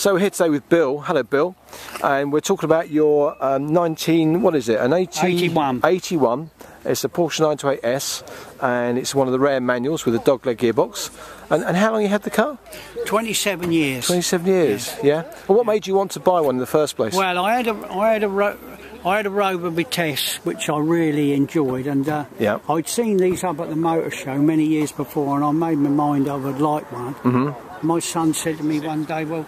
So we're here today with Bill. Hello, Bill. And we're talking about your um, 19, what is it? An 80, 81. 81. It's a Porsche 928S, and it's one of the rare manuals with a dogleg gearbox. And, and how long you had the car? 27 years. 27 years, yeah. Well, what made you want to buy one in the first place? Well, I had a, I had a, ro- I had a Rover Vitesse which I really enjoyed, and uh, Yeah. I'd seen these up at the motor show many years before, and I made my mind I would like one. Mm-hmm. My son said to me one day, "Well,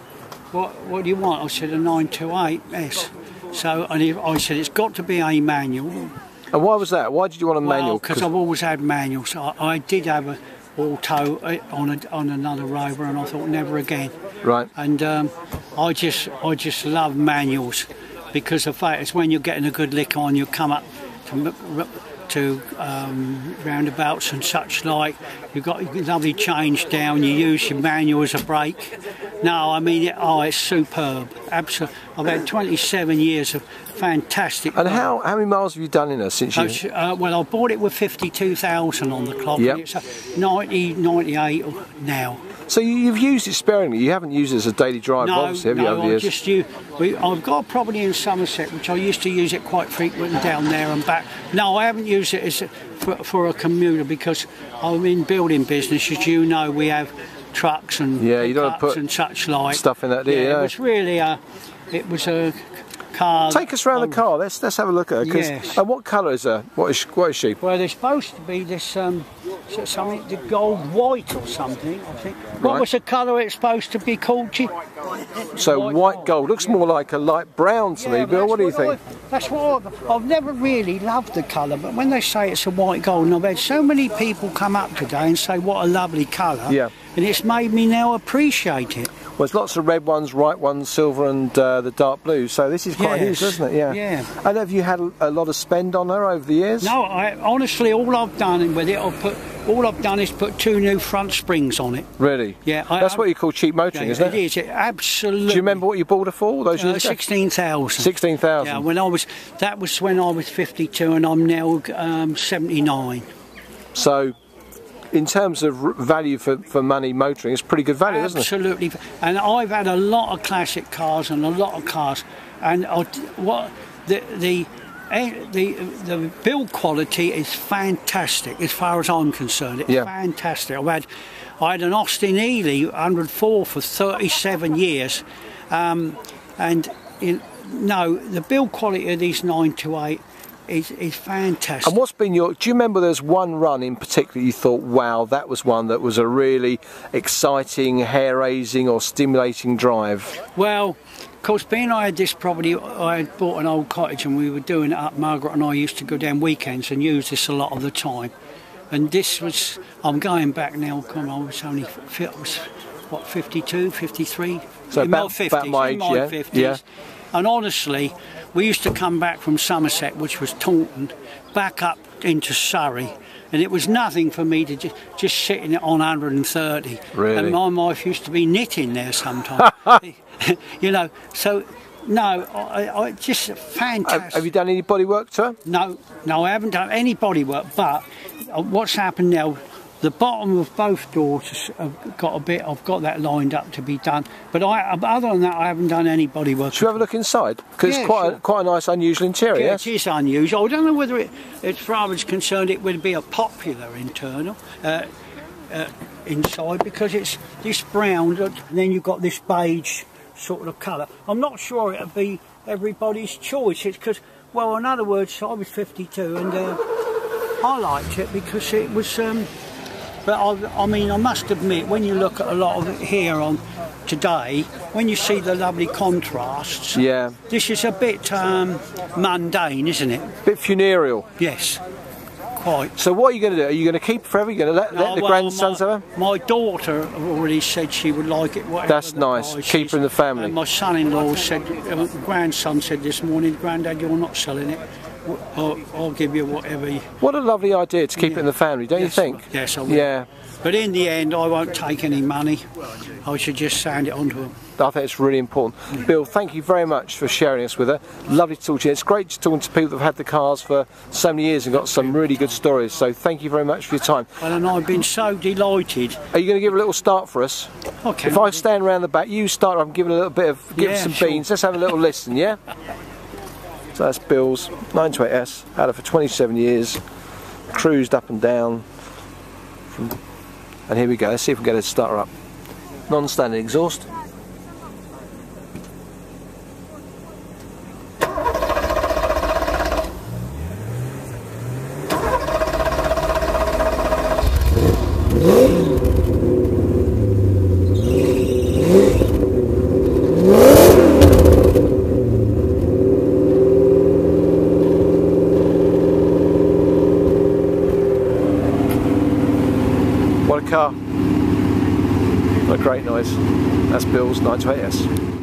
what what do you want?" I said a 928S. So, and he, I said it's got to be a manual. and why was that? Why did you want a manual? because I've always had manuals. I, I did have a auto uh, on a, on another Rover, and I thought never again. Right. and um, I just I just love manuals because the fact is when you're getting a good lick on, you come up to to um, roundabouts and such like. You've got lovely change down. You use your manual as a brake. No, I mean it, oh, it's superb. Absolutely, I've had 27 years of fantastic. And how, how many miles have you done in her since you... Uh, uh, well, I bought it with 52,000 on the clock. Yep. and It's uh, 90, 98 now. So you, you've used it sparingly. You haven't used it as a daily driver, No, obviously, have you, over no, the years? just use. We, I've got a property in Somerset which I used to use it quite frequently down there and back. No, I haven't used it as a, for, for a commuter because I'm in building business. As you know, we have trucks and Yeah, you don't put and such like stuff in that, do you? Yeah, Yeah. it was really a. It was a car. Take us around um, the car. Let's let's have a look at her. Yes. And what colour is her? What is she, what is she? Well, there's supposed to be this um, something, the gold white or something. I think. What Right. was the colour it's supposed to be called? G? So White white, gold. gold looks more like a light brown to me, Bill. What do you think? I- that's what I've, I've never really loved the colour, but when they say it's a white gold, and I've had so many people come up today and say what a lovely colour, Yeah. and it's made me now appreciate it. Well, there's lots of red ones, white ones, silver, and uh, the dark blue. So this is quite Yes. huge, isn't it? Yeah. Yeah. And have you had a, lot of spend on her over the years? No, I, honestly, all I've done with it, I've put all I've done is put two new front springs on it. Really? Yeah, I- That's I- what you call cheap motoring, isn't it? It is. It absolutely. Do you remember what you bought her for? Those Uh. Sixteen thousand. Sixteen thousand. Yeah, when I was that was when I was fifty-two, and I'm now um, seventy-nine. So, in terms of value for, for money motoring, it's pretty good value, isn't it? Absolutely. And I've had a lot of classic cars and a lot of cars, and I, what the the. eh, The the build quality is fantastic as far as I'm concerned. It's Yeah. fantastic. I've had I had an Austin Healey 104 for 37 years, um, and in, no, the build quality of these 928 is is fantastic. And what's been your? Do you remember there's one run in particular you thought, wow, that was one that was a really exciting, hair-raising, or stimulating drive? Well, of course, being I had this property, I had bought an old cottage and we were doing it up. Margaret and I used to go down weekends and use this a lot of the time. And this was, I'm going back now, come on, I was only, I was, what, 52, 53? So in my about- 50s, about my in age, my yeah, 50s. yeah. And honestly, we used to come back from Somerset, which was Taunton, back up into Surrey. And it was nothing for me to just, just sit in it on 130. Really? And my wife used to be knitting there sometimes. you know, so no, I, I just fantastic. have you done any body work her? No, no, I haven't done any body work. But uh, what's happened now? The bottom of both doors have got a bit. I've got that lined up to be done. But I, other than that, I haven't done any body work. Should we have a look inside? Because Yeah, it's quite a, quite a nice, unusual interior. Yeah, yes. it is unusual. I don't know whether it, as far as concerned, it would be a popular internal uh, uh, inside because it's this brown, and then you've got this beige sort of colour. I'm not sure it'd be everybody's choice. It's because, well, in other words, I was 52 and uh, I liked it because it was. Um, but I, I mean, I must admit, when you look at a lot of it here on today, when you see the lovely contrasts, Yeah. this is a bit um, mundane, isn't it? A bit funereal. Yes, quite. So what are you going to do? Are you going to keep it forever? Are you going to let, let Oh, the well, grandsons my, have her? My daughter already said she would like it. That's nice. Keep her in the family. And my son-in-law said, uh, grandson said this morning, Grandad, you're not selling it. I'll, I'll give you whatever. You, What a lovely idea to keep it in the family, don't Yes, you think? yes, I will. Yeah, but in the end, I won't take any money. I should just send it on to them. I think it's really important. Mm. Bill, thank you very much for sharing us with her. Lovely to talk to you. It's great to talk to people that have had the cars for so many years and got some really good stories. So thank you very much for your time. And I've been so delighted. Are you going to give a little start for us? Okay. If I stand around the back, you start. I'm giving a little bit of, give us Yeah, some sure. beans. Let's have a little listen, yeah. So that's Bill's 928S. Had it for 27 years. Cruised up and down. From, and here we go. Let's see if we can get it to start her up. Non-standing exhaust. Car. A great noise. That's Bill's 928S.